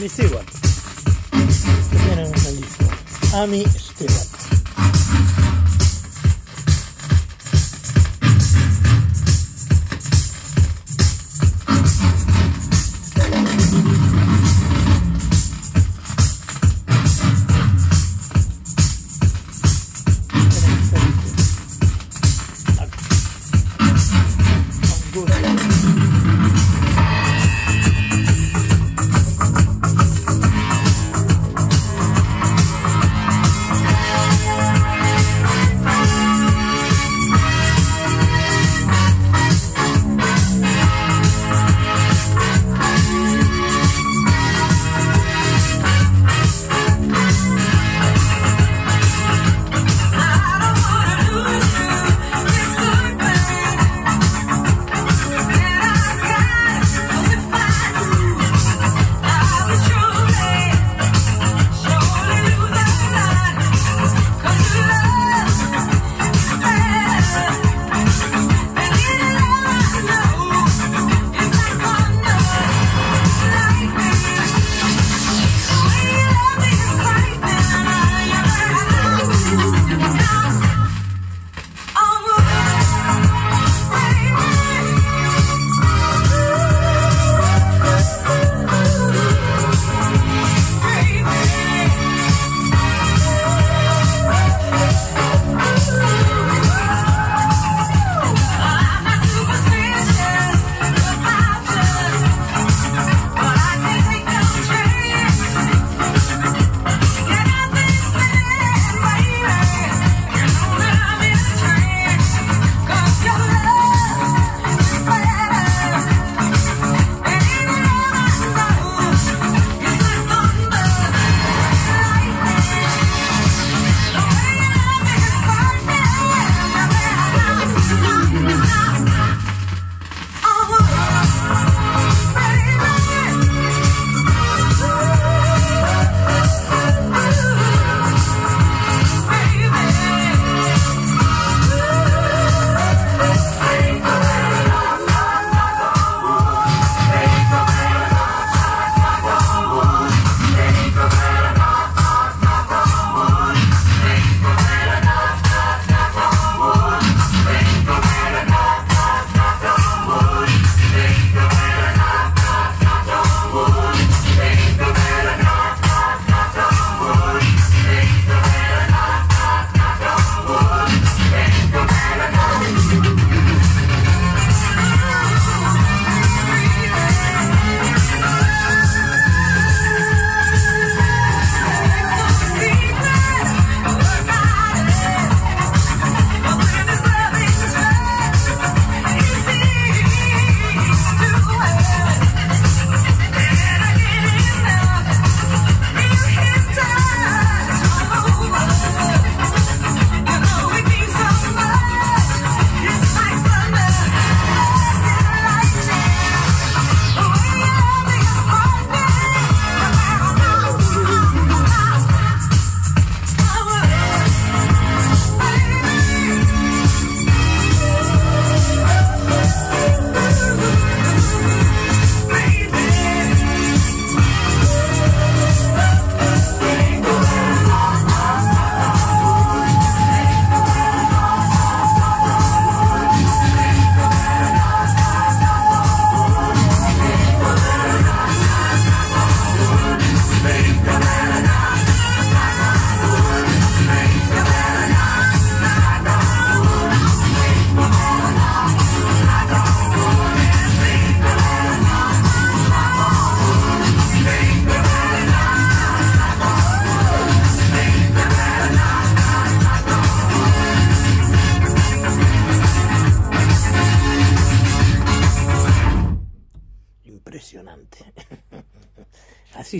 Ami Stewart. Stewart.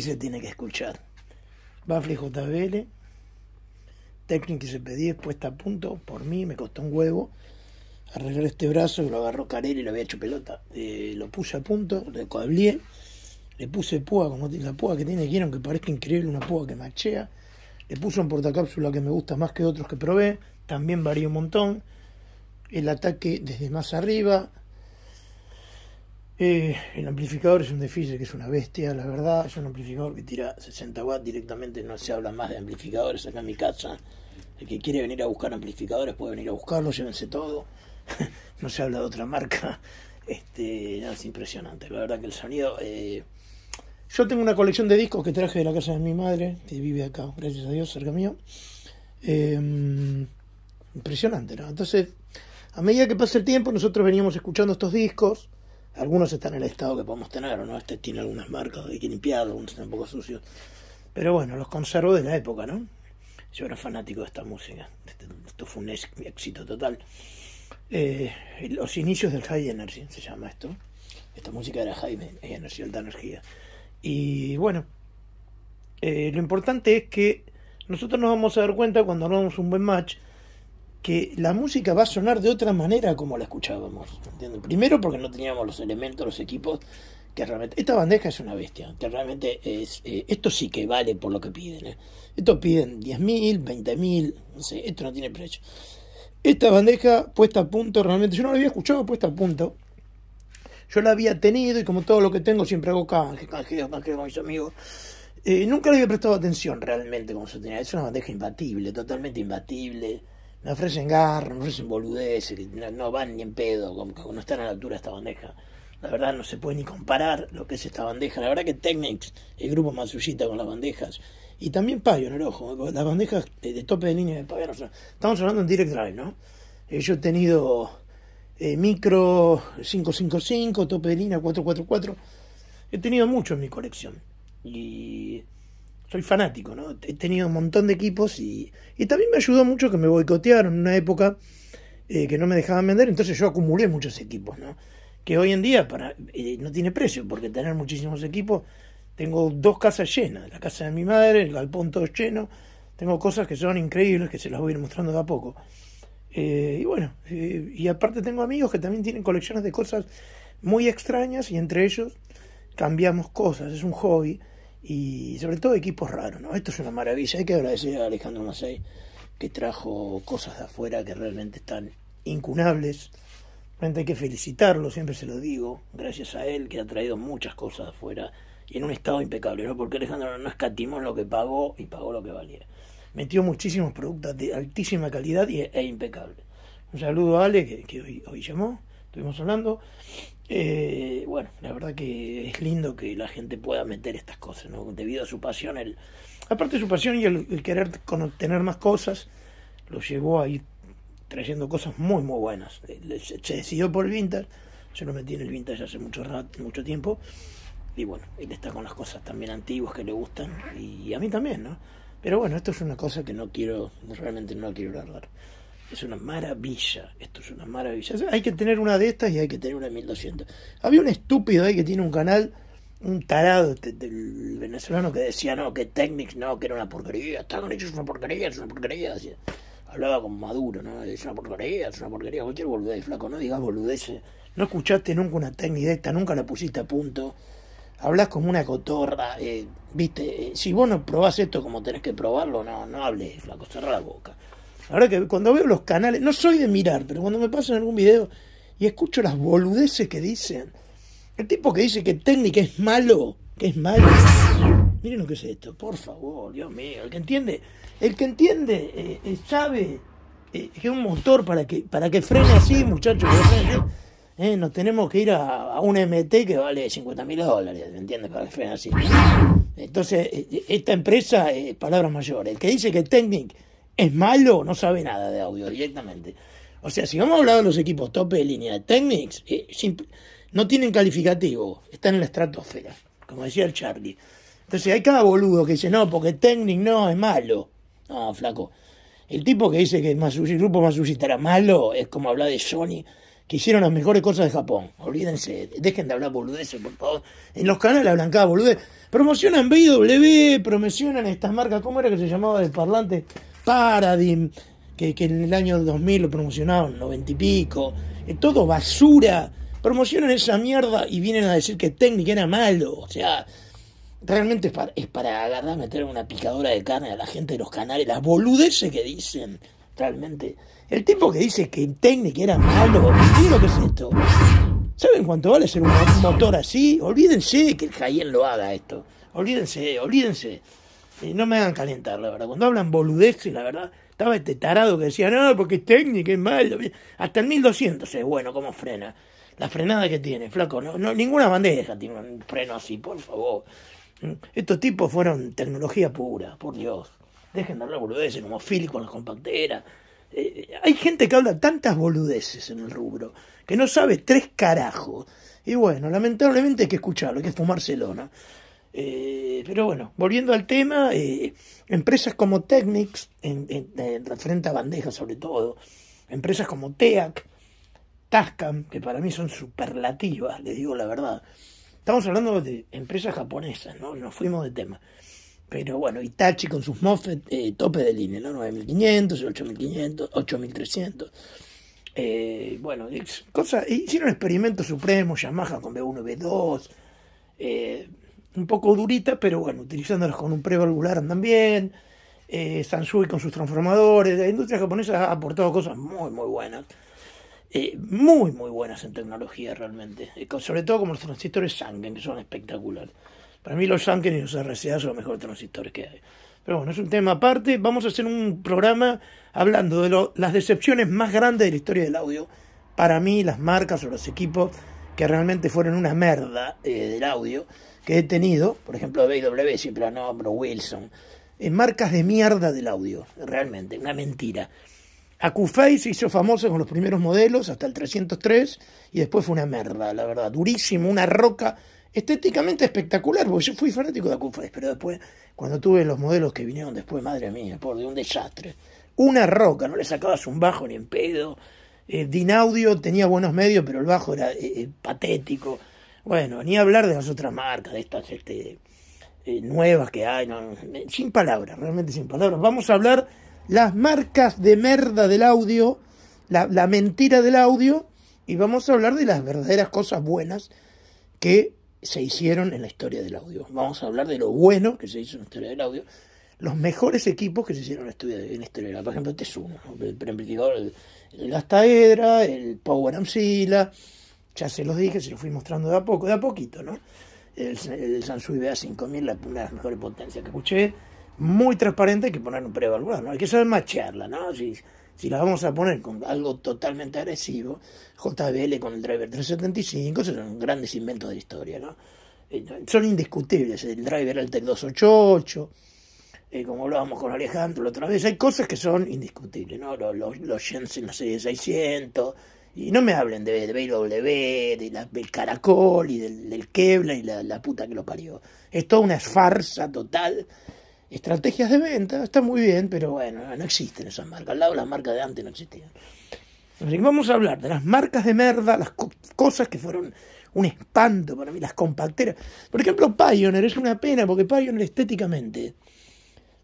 Se tiene que escuchar. Bafle JBL, técnica se pedí puesta a punto por mí, me costó un huevo. Arreglar este brazo, lo agarró Carelli, lo había hecho pelota. Eh, lo puse a punto, le cableé, le puse púa, como la púa que tiene, quiero que parezca increíble, una púa que machea. Le puse un portacápsula que me gusta más que otros que probé, también varía un montón. El ataque desde más arriba, Eh, el amplificador es un difícil que es una bestia, la verdad. Es un amplificador que tira 60 watts directamente. No se habla más de amplificadores acá en mi casa. El que quiere venir a buscar amplificadores puede venir a buscarlos, llévense todo. no se habla de otra marca. Este, es impresionante. La verdad que el sonido. Eh, yo tengo una colección de discos que traje de la casa de mi madre, que vive acá, gracias a Dios, cerca mío. Em, impresionante, ¿no? Entonces, a medida que pasa el tiempo, nosotros veníamos escuchando estos discos. Algunos están en el estado que podemos tener, ¿no? Este tiene algunas marcas, hay que limpiarlo, algunos están un poco sucios. Pero bueno, los conservo de la época, ¿no? Yo era fanático de esta música. Este, esto fue un éxito total. Eh, los inicios del High Energy se llama esto. Esta música era High Energy, alta energía. Y bueno, eh, lo importante es que nosotros nos vamos a dar cuenta cuando hagamos un buen match que la música va a sonar de otra manera como la escuchábamos. Primero porque no teníamos los elementos, los equipos que realmente... Esta bandeja es una bestia, que realmente es... Eh, esto sí que vale por lo que piden. ¿eh? Esto piden 10.000, 20.000, no sé, esto no tiene precio. Esta bandeja puesta a punto, realmente, yo no la había escuchado puesta a punto. Yo la había tenido y como todo lo que tengo siempre hago canje, canje, canje con mis amigos. Eh, nunca le había prestado atención realmente como se tenía. Es una bandeja imbatible, totalmente imbatible. Me ofrecen garra, me ofrecen boludeces, no, van ni en pedo, como no están a la altura de esta bandeja. La verdad no se puede ni comparar lo que es esta bandeja. La verdad que Technics, el grupo Matsushita con las bandejas, y también Pioneer, ojo, las bandejas de, tope de línea de Pioneer. estamos hablando en Direct Drive, ¿no? Eh, yo he tenido eh, micro 555, tope de línea 444. He tenido mucho en mi colección. Y soy fanático, ¿no? He tenido un montón de equipos y, y también me ayudó mucho que me boicotearon en una época eh, que no me dejaban vender, entonces yo acumulé muchos equipos, ¿no? Que hoy en día para, no tiene precio, porque tener muchísimos equipos tengo dos casas llenas, la casa de mi madre, el galpón todo lleno. Tengo cosas que son increíbles, que se las voy a ir mostrando de a poco. Eh, y bueno, eh, y aparte tengo amigos que también tienen colecciones de cosas muy extrañas y entre ellos cambiamos cosas, es un hobby y sobre todo equipos raros, ¿no? Esto es una maravilla, hay que agradecer a Alejandro Macei que trajo cosas de afuera que realmente están incunables. Realmente hay que felicitarlo, siempre se lo digo, gracias a él que ha traído muchas cosas de afuera y en un estado impecable, ¿no? Porque Alejandro no escatimó lo que pagó y pagó lo que valía. Metió muchísimos productos de altísima calidad y, e impecable. Un saludo a Ale, que, hoy, hoy llamó, estuvimos hablando. Eh, bueno, la verdad que es lindo que la gente pueda meter estas cosas, ¿no? Debido a su pasión, el, aparte de su pasión y el, querer tener más cosas, lo llevó a ir trayendo cosas muy, muy buenas. Se, decidió por el vintage, yo lo metí en el vintage hace mucho, rato, mucho tiempo, y bueno, él está con las cosas también antiguas que le gustan y a mí también, ¿no? Pero bueno, esto es una cosa que no quiero, realmente no quiero hablar. Es una maravilla, esto es una maravilla. hay que tener una de estas y hay que tener una de 1200. Había un estúpido ahí que tiene un canal, un tarado del venezolano que decía, no, que Technics, no, que era una porquería, estaban hechos una porquería, es una porquería. Hablaba con Maduro, ¿no? Es una porquería, es una porquería, cualquier boludez, flaco, no digas boludeces. No escuchaste nunca una técnica esta, nunca la pusiste a punto hablas como una cotorra, eh, viste, eh, si vos no probás esto como tenés que probarlo, no, no hables, flaco, cerrá la boca. Ahora que cuando veo los canales, no soy de mirar, pero cuando me pasan algún video y escucho las boludeces que dicen, el tipo que dice que técnica es malo, que es malo, miren lo que es esto, por favor, Dios mío, el que entiende, el que entiende eh, sabe que un motor para que, para que frene así, muchachos, ¿eh? Nos tenemos que ir a, un MT que vale 50 mil dólares, ¿me entiendes? Para que frene así. Entonces, eh, esta empresa, es palabras mayores, el que dice que Technic es malo no sabe nada de audio directamente. O sea, si vamos a hablar de los equipos tope de línea de Technics, eh, no tienen calificativo, están en la estratosfera, como decía el Charlie. Entonces hay cada boludo que dice, no, porque Technic no es malo. No, flaco. El tipo que dice que el grupo Masushi era malo es como hablar de Sony que hicieron las mejores cosas de Japón. Olvídense, dejen de hablar boludeces, por favor. En los canales hablan cada boludez. Promocionan BW, promocionan estas marcas, ¿cómo era que se llamaba de parlante? Paradigm, que, en el año 2000 lo promocionaron, 90 y pico. Es todo basura. Promocionan esa mierda y vienen a decir que técnica era malo. O sea, realmente es para, es para agarrar, meter una picadora de carne a la gente de los canales. Las boludeces que dicen, realmente. El tipo que dice que técnica era malo, ¿qué lo que es esto? ¿Saben cuánto vale ser un motor así? Olvídense que el Cayenne lo haga esto. Olvídense, olvídense. Y no me hagan calentar, la verdad. Cuando hablan boludeces, la verdad, estaba este tarado que decía, no, porque es técnica, es malo. Hasta el 1200 es bueno como frena. La frenada que tiene, flaco. No, no, ninguna bandeja tiene un freno así, por favor. Estos tipos fueron tecnología pura, por Dios. Dejen de hablar boludeces como Phil con las compacteras. Eh, hay gente que habla tantas boludeces en el rubro que no sabe tres carajos. Y bueno, lamentablemente hay que escucharlo, hay que fumárselo, ¿no? Eh, pero bueno, volviendo al tema, eh, empresas como Technics, en, en, referente a bandejas sobre todo, empresas como TEAC, Tascam, que para mí son superlativas, les digo la verdad. Estamos hablando de empresas japonesas, ¿no? Nos fuimos de tema. Pero bueno, Itachi con sus Moffett, eh, tope de línea, ¿no? 9500, 8500, 8300. Eh, bueno, cosa, hicieron experimentos supremos, Yamaha con B1 B2, eh, un poco durita, pero bueno, utilizándolas con un prevalvular andan bien. Eh, Sansui con sus transformadores. La industria japonesa ha aportado cosas muy, muy buenas. Eh, muy, muy buenas en tecnología realmente. Eh, sobre todo como los transistores Sanken, que son espectaculares. Para mí los Sanken y los RCA son los mejores transistores que hay. Pero bueno, es un tema aparte. Vamos a hacer un programa hablando de las decepciones más grandes de la historia del audio. Para mí, las marcas o los equipos que realmente fueron una merda del audio que he tenido, por ejemplo BW, siempre nombro, Wilson, en marcas de mierda del audio, realmente, una mentira. Acufei se hizo famoso con los primeros modelos, hasta el 303, y después fue una merda, la verdad, durísimo, una roca estéticamente espectacular, porque yo fui fanático de Acufei, pero después, cuando tuve los modelos que vinieron después, madre mía, por de un desastre. Una roca, no le sacabas un bajo ni en pedo. Eh, Dinaudio tenía buenos medios, pero el bajo era eh, eh, patético. Bueno, ni hablar de las otras marcas, de estas este, eh, nuevas que hay, sin palabras, realmente sin palabras. Vamos a hablar las marcas de merda del audio, la, la mentira del audio, y vamos a hablar de las verdaderas cosas buenas que se hicieron en la historia del audio. Vamos a hablar de lo bueno que se hizo en la historia del audio, los mejores equipos que se hicieron en la historia, en la historia del audio. Por ejemplo, este es el preamplificador, el, el Gastaedra, el Power Amsila, ya se los dije, se los fui mostrando de a poco, de a poquito, ¿no? El, el Sansui BA5000, la, una de las mejores potencias que escuché, muy transparente, hay que poner un prevalvular, ¿no? Hay que saber machearla, ¿no? Si, si la vamos a poner con algo totalmente agresivo, JBL con el driver 375, son grandes inventos de la historia, ¿no? Eh, son indiscutibles, el driver Altec 288, eh, como hablábamos con Alejandro la otra vez, hay cosas que son indiscutibles, ¿no? Los, los, los Jensen, la serie 600, y no me hablen de, de BW, de la, del caracol y del, del Kevlar y la, la, puta que lo parió. Es toda una farsa total. Estrategias de venta, está muy bien, pero bueno, no existen esas marcas. Al lado las marcas de antes no existían. Vamos a hablar de las marcas de merda, las co cosas que fueron un espanto para mí, las compacteras. Por ejemplo, Pioneer es una pena porque Pioneer estéticamente,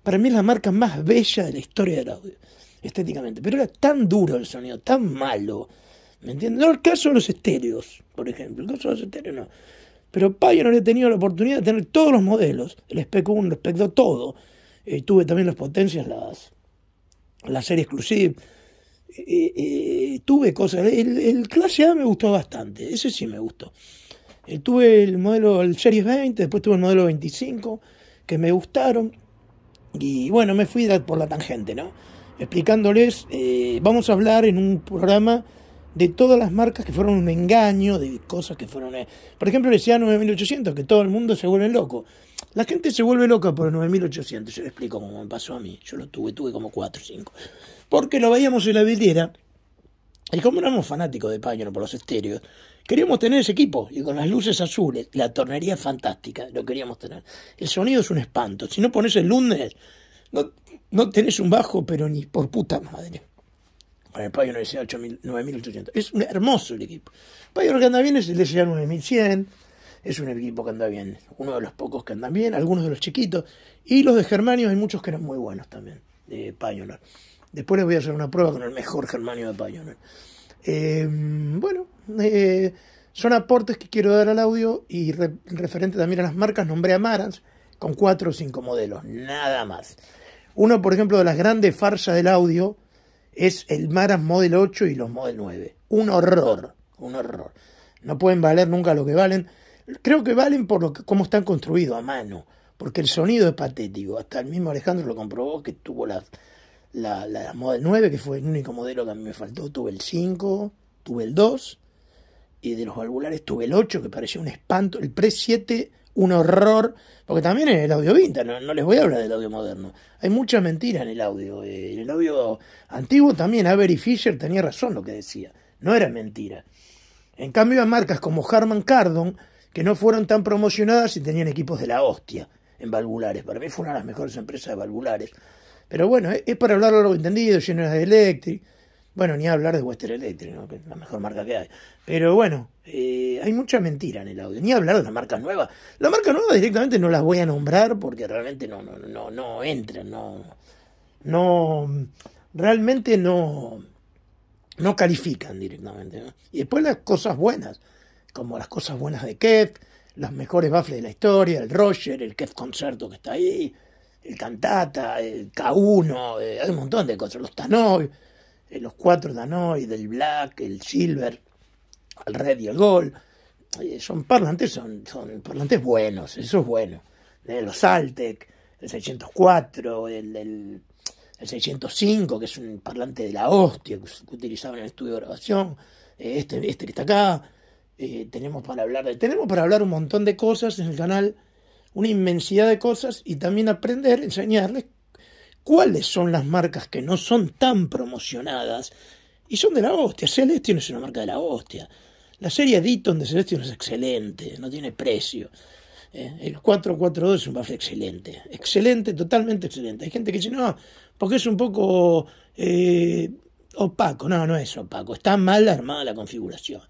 para mí es la marca más bella de la historia del audio, estéticamente. Pero era tan duro el sonido, tan malo ¿Me entiendes? No, el caso de los estéreos, por ejemplo. El caso de los estéreos no. Pero Pioneer he tenido la oportunidad de tener todos los modelos. El Spec 1, el Spec 2, todo. Eh, tuve también las potencias, las, la serie exclusiva. Eh, eh, tuve cosas. El, el, clase A me gustó bastante. Ese sí me gustó. Eh, tuve el modelo, el Series 20, después tuve el modelo 25, que me gustaron. Y bueno, me fui por la tangente, ¿no? Explicándoles, eh, vamos a hablar en un programa de todas las marcas que fueron un engaño, de cosas que fueron... Eh, por ejemplo, SA 9800, que todo el mundo se vuelve loco. La gente se vuelve loca por el 9800, yo le explico cómo me pasó a mí. Yo lo tuve, tuve como 4 o 5. Porque lo veíamos en la vidriera, y como éramos fanáticos de Pioneer por los estéreos, queríamos tener ese equipo, y con las luces azules, la tornería fantástica, lo queríamos tener. El sonido es un espanto. Si no pones el lunes, no, no tenés un bajo, pero ni por puta madre con el Pioneer SEA 9800. Es un hermoso el equipo. Pioneer que anda bien es el DSA 9100. Es un equipo que anda bien. Uno de los pocos que andan bien. Algunos de los chiquitos. Y los de Germanio hay muchos que eran muy buenos también. De Pioneer. Después les voy a hacer una prueba con el mejor Germanio de Pioneer. Eh, bueno, eh, son aportes que quiero dar al audio y re, referente también a las marcas, nombré a Marantz con cuatro o cinco modelos, nada más. Uno, por ejemplo, de las grandes farsas del audio es el Maras Model 8 y los Model 9. Un horror, un horror. no pueden valer nunca lo que valen. Creo que valen por lo que, cómo están construidos a mano, porque el sonido es patético. Hasta el mismo Alejandro lo comprobó que tuvo la, la, la Model 9, que fue el único modelo que a mí me faltó. Tuve el 5, tuve el 2, y de los valvulares tuve el 8, que parecía un espanto. El Pre 7 un horror, porque también en el audio vintage, no, les voy a hablar del audio moderno. Hay mucha mentira en el audio. Eh, en el audio antiguo también Avery Fisher tenía razón lo que decía, no era mentira. En cambio, hay marcas como Harman Kardon, que no fueron tan promocionadas y tenían equipos de la hostia en valvulares. Para mí fue una de las mejores empresas de valvulares. Pero bueno, es para hablarlo lo entendido, General Electric, bueno, ni hablar de Western Electric, que es la mejor marca que hay. Pero bueno, eh, hay mucha mentira en el audio. Ni hablar de la marca nueva. La marca nueva directamente no las voy a nombrar porque realmente no, no, no, no entran, no, no, realmente no, no califican directamente. Y después las cosas buenas, como las cosas buenas de Kev, los mejores baffles de la historia, el Roger, el Kev Concerto que está ahí, el Cantata, el K1, eh, hay un montón de cosas, los Tanoi eh, los cuatro Danoi, del Black, el Silver, el Red y el Gold, eh, son parlantes, son, son parlantes buenos, eso es bueno. Los Altec, el 604, el, el, 605, que es un parlante de la hostia que, utilizaban en el estudio de grabación, este, este que está acá. tenemos para hablar de, tenemos para hablar un montón de cosas en el canal, una inmensidad de cosas y también aprender, enseñarles cuáles son las marcas que no son tan promocionadas y son de la hostia. Celestion es una marca de la hostia. La serie Ditton de Celestion es excelente, no tiene precio. Eh, el 442 es un bafle excelente, excelente, totalmente excelente. Hay gente que dice, no, porque es un poco eh, opaco. No, no es opaco, está mal armada la configuración.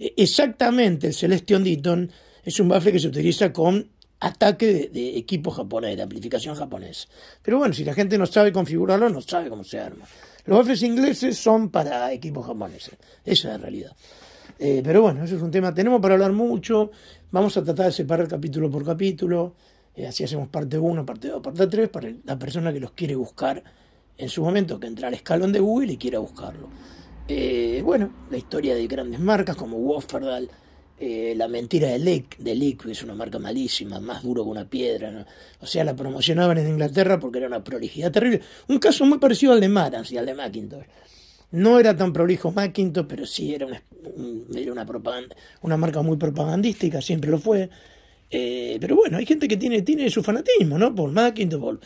Eh, exactamente, el Celestion Ditton es un bafle que se utiliza con ataque de, equipo japonés, de amplificación japonés. Pero bueno, si la gente no sabe configurarlo, no sabe cómo se arma. Los Fs ingleses son para equipos japoneses, esa es la realidad. Eh, pero bueno, eso es un tema, tenemos para hablar mucho, vamos a tratar de separar capítulo por capítulo, eh, así hacemos parte 1, parte 2, parte 3, para la persona que los quiere buscar en su momento, que entra al escalón de Google y quiera buscarlo. Eh, bueno, la historia de grandes marcas como Wofferdal, eh, la mentira de Lick, de Lick, es una marca malísima, más duro que una piedra. O sea, la promocionaban en Inglaterra porque era una prolijidad terrible. Un caso muy parecido al de Marantz y al de Macintosh. No era tan prolijo Macintosh, pero sí era una, era una, propaganda, una marca muy propagandística, siempre lo fue. Eh, pero bueno, hay gente que tiene, tiene su fanatismo, ¿no? Por Macintosh, por,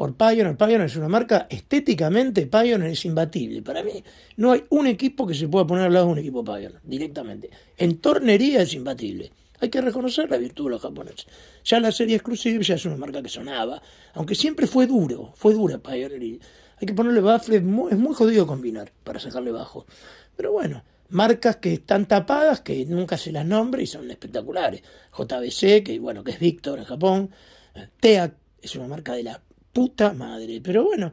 por Pioneer. Pioneer es una marca estéticamente, Pioneer es imbatible. Para mí no hay un equipo que se pueda poner al lado de un equipo Pioneer, directamente. En tornería es imbatible. Hay que reconocer la virtud de los japoneses. Ya la serie exclusiva ya es una marca que sonaba, aunque siempre fue duro, fue dura Pioneer. Hay que ponerle baffle, es muy, jodido combinar para sacarle bajo. Pero bueno, marcas que están tapadas, que nunca se las nombre y son espectaculares. JBC, que bueno, que es Victor en Japón. TEA es una marca de la puta madre. Pero bueno,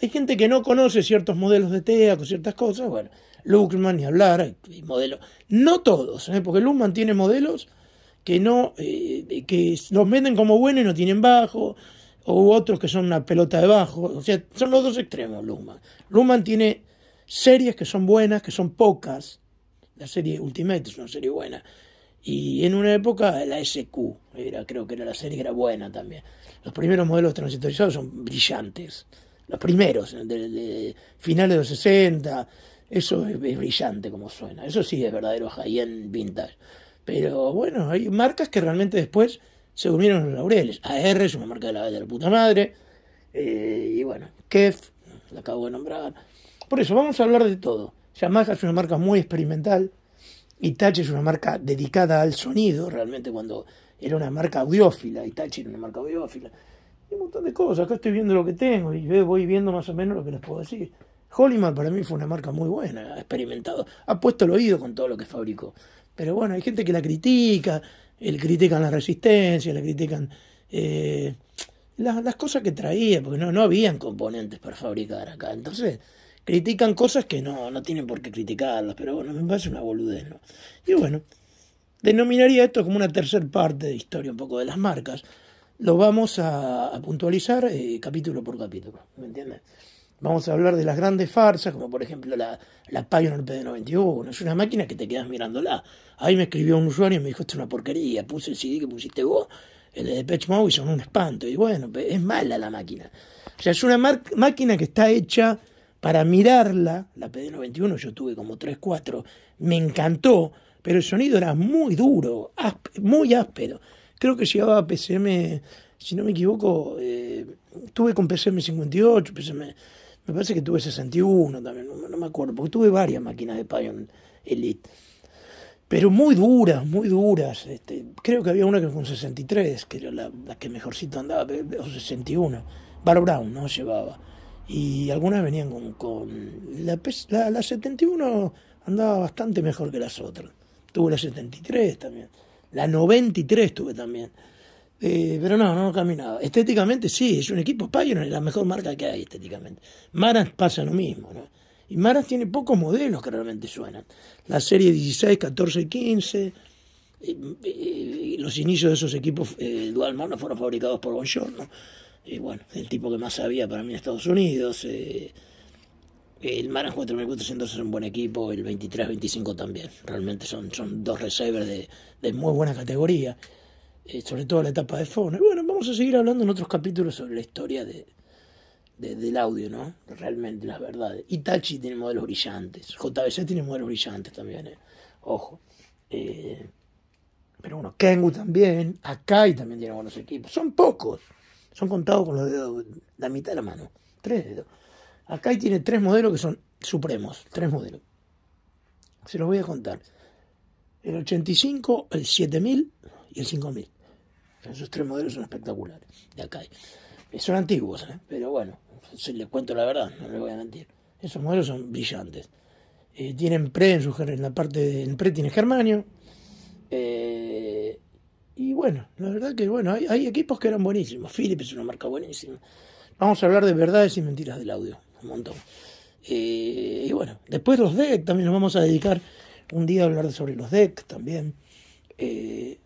hay gente que no conoce ciertos modelos de TEA o ciertas cosas. Bueno, Luxman ni hablar, hay modelos. No todos, ¿eh? porque Luxman tiene modelos que no eh, que los venden como buenos y no tienen bajo o otros que son una pelota de bajo o sea son los dos extremos Luxman Luxman tiene series que son buenas que son pocas la serie Ultimate es una serie buena y en una época la SQ era creo que era la serie que era buena también los primeros modelos transitorizados son brillantes. Los primeros, de, finales de los 60, eso es, brillante como suena. Eso sí es verdadero high-end vintage. Pero bueno, hay marcas que realmente después se durmieron los laureles. AR es una marca de la, de la puta madre. Eh, y bueno, Kef, la acabo de nombrar. Por eso, vamos a hablar de todo. Yamaha es una marca muy experimental. Itachi es una marca dedicada al sonido. Realmente cuando era una marca audiófila, Itachi era una marca audiófila. Y un montón de cosas, acá estoy viendo lo que tengo y voy viendo más o menos lo que les puedo decir. Hollyman para mí fue una marca muy buena, ha experimentado, ha puesto el oído con todo lo que fabricó. Pero bueno, hay gente que la critica, le critican la resistencia, le critican eh, las, cosas que traía, porque no, no habían componentes para fabricar acá. Entonces, critican cosas que no, no tienen por qué criticarlas, pero bueno, me parece una boludez, ¿no? Y bueno, Denominaría esto como una tercera parte de historia un poco de las marcas. Lo vamos a, puntualizar eh, capítulo por capítulo, ¿me entiendes? Vamos a hablar de las grandes farsas, como por ejemplo la, la Pioneer PD91. Es una máquina que te quedas mirándola. Ahí me escribió un usuario y me dijo, esto es una porquería. Puse el CD que pusiste vos, el de Depeche Mode, y son un espanto. Y bueno, es mala la máquina. O sea, es una máquina que está hecha para mirarla. La PD91 yo tuve como 3, 4. Me encantó, pero el sonido era muy duro, muy áspero. Creo que llevaba PCM, si no me equivoco, eh, tuve con PCM 58, PCM me parece que tuve 61 también, no, me acuerdo, porque tuve varias máquinas de Pion Elite. Pero muy duras, muy duras. Este, creo que había una que fue un 63, que era la, que mejorcito andaba, o 61. Bar Brown, ¿no? Llevaba. Y algunas venían con. con la, la, la 71 andaba bastante mejor que las otras. Tuve la 73 también. La 93 tuve también. Eh, pero no, no caminaba. Estéticamente sí, es un equipo Pioneer, es la mejor marca que hay estéticamente. Maras pasa lo mismo, ¿no? Y Maras tiene pocos modelos que realmente suenan. La serie 16, 14 y 15. los inicios de esos equipos eh, dual mono fueron fabricados por Bonjour, Y bueno, el tipo que más sabía para mí en Estados Unidos. El Maras 4400 es un buen equipo, el 23-25 también. Realmente son, son dos receivers de, de muy buena categoría. Eh, sobre todo la etapa de fono. Y bueno, vamos a seguir hablando en otros capítulos sobre la historia de, del audio, ¿no? Realmente, las verdades. Itachi tiene modelos brillantes, JBC tiene modelos brillantes también, ¿eh? ojo. Eh, pero bueno, Kengu también, Akai también tiene buenos equipos. Son pocos, son contados con los dedos, la mitad de la mano, tres dedos. Akai tiene tres modelos que son supremos, tres modelos. Se los voy a contar. El 85, el 7000 y el 5000. Esos tres modelos son espectaculares de acá. Son antiguos, ¿eh? pero bueno, si les cuento la verdad, no les voy a mentir. Esos modelos son brillantes. Eh, tienen pre en, su, en la parte del pre tiene germanio. Eh, y bueno, la verdad que bueno, hay, hay, equipos que eran buenísimos. Philips es una marca buenísima. Vamos a hablar de verdades y mentiras del audio, un montón. y bueno, después los DEC, también nos vamos a dedicar un día a hablar sobre los DEC también.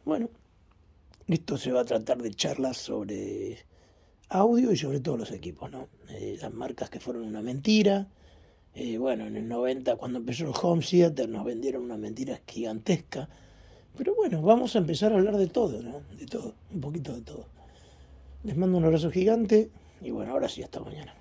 bueno, esto se va a tratar de charlas sobre audio y sobre todos los equipos, ¿no? Eh, las marcas que fueron una mentira. Eh, bueno, en el 90, cuando empezó el Home Theater, nos vendieron una mentira gigantesca. Pero bueno, vamos a empezar a hablar de todo, ¿no? De todo, un poquito de todo. Les mando un abrazo gigante y bueno, ahora sí, hasta mañana.